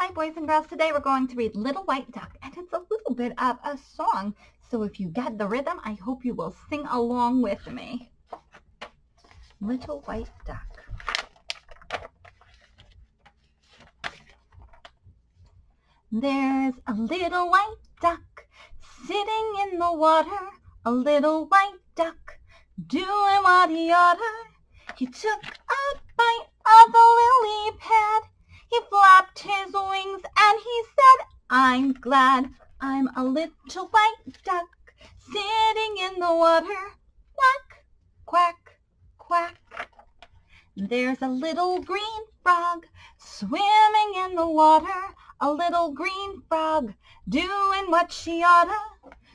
Hi boys and girls, today we're going to read Little White Duck and it's a little bit of a song. So if you get the rhythm, I hope you will sing along with me. Little White Duck. There's a little white duck sitting in the water, a little white duck doing what he oughta. He took a bite of I'm glad I'm a little white duck sitting in the water. Quack, quack, quack. There's a little green frog swimming in the water. A little green frog doing what she oughta.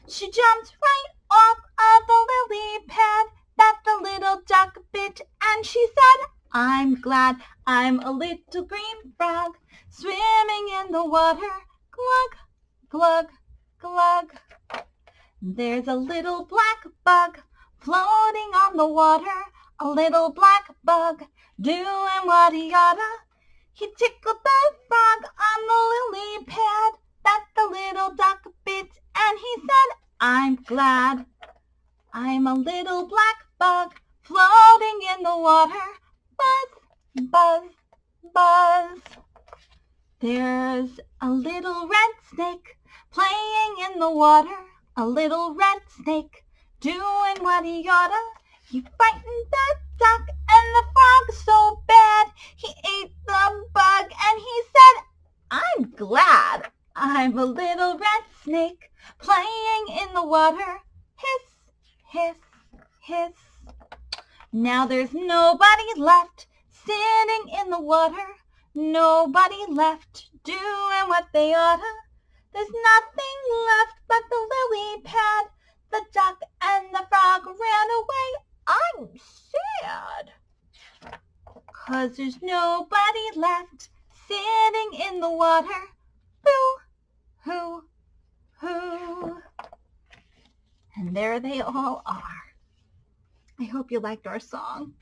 She jumped right off of the lily pad that the little duck bit and she said, I'm glad I'm a little green frog swimming in the water. Glug, glug, glug. There's a little black bug floating on the water. A little black bug doing what he oughta. He tickled the frog on the lily pad that the little duck bit and he said, I'm glad I'm a little black bug floating in the water. Buzz, buzz, buzz. There's a little red snake playing in the water. A little red snake doing what he oughta. He frightened the duck and the frog so bad. He ate the bug and he said, I'm glad I'm a little red snake playing in the water. Hiss, hiss, hiss. Now there's nobody left sitting in the water, nobody left doing what they oughta. There's nothing left but the lily pad, the duck and the frog ran away. I'm sad, 'cause there's nobody left sitting in the water. Boo, hoo, hoo. And there they all are. I hope you liked our song.